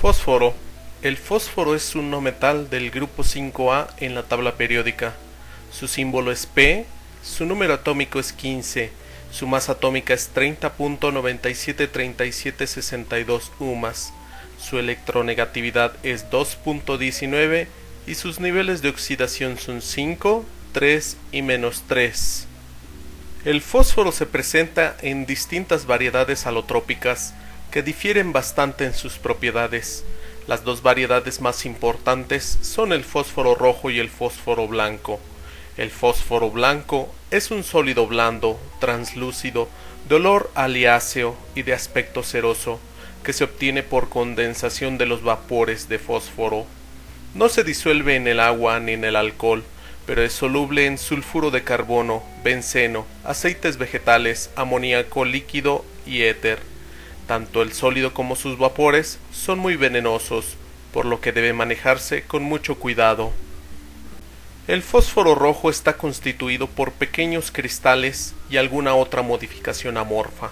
Fósforo. El fósforo es un no metal del grupo 5A en la tabla periódica. Su símbolo es P, su número atómico es 15, su masa atómica es 30.973762 UMAS, su electronegatividad es 2.19 y sus niveles de oxidación son 5, 3 y menos 3. El fósforo se presenta en distintas variedades alotrópicas, que difieren bastante en sus propiedades. Las dos variedades más importantes son el fósforo rojo y el fósforo blanco. El fósforo blanco es un sólido blando, translúcido, de olor aliáceo y de aspecto ceroso, que se obtiene por condensación de los vapores de fósforo. No se disuelve en el agua ni en el alcohol, pero es soluble en sulfuro de carbono, benceno, aceites vegetales, amoníaco líquido y éter. Tanto el sólido como sus vapores son muy venenosos, por lo que debe manejarse con mucho cuidado. El fósforo rojo está constituido por pequeños cristales y alguna otra modificación amorfa,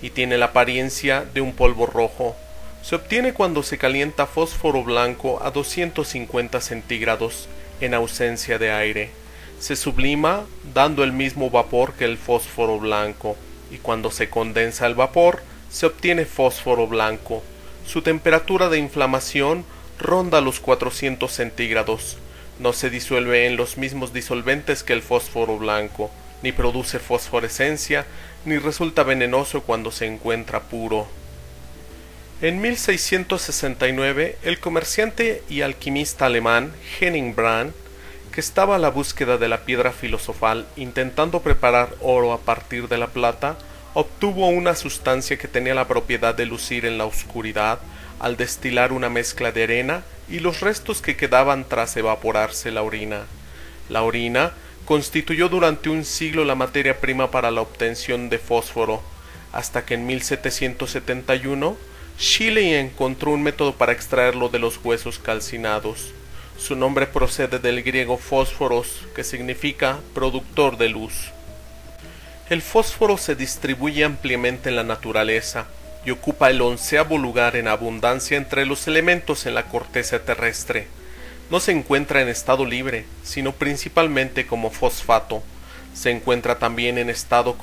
y tiene la apariencia de un polvo rojo. Se obtiene cuando se calienta fósforo blanco a 250 centígrados en ausencia de aire. Se sublima dando el mismo vapor que el fósforo blanco, y cuando se condensa el vapor, se obtiene fósforo blanco. Su temperatura de inflamación ronda los 400 centígrados. No se disuelve en los mismos disolventes que el fósforo blanco, ni produce fosforescencia, ni resulta venenoso cuando se encuentra puro. En 1669, el comerciante y alquimista alemán Henning Brand, que estaba a la búsqueda de la piedra filosofal intentando preparar oro a partir de la plata, obtuvo una sustancia que tenía la propiedad de lucir en la oscuridad al destilar una mezcla de arena y los restos que quedaban tras evaporarse la orina. La orina constituyó durante un siglo la materia prima para la obtención de fósforo, hasta que en 1771 Shelley encontró un método para extraerlo de los huesos calcinados. Su nombre procede del griego fósforos, que significa productor de luz. El fósforo se distribuye ampliamente en la naturaleza y ocupa el onceavo lugar en abundancia entre los elementos en la corteza terrestre. No se encuentra en estado libre, sino principalmente como fosfato. Se encuentra también en estado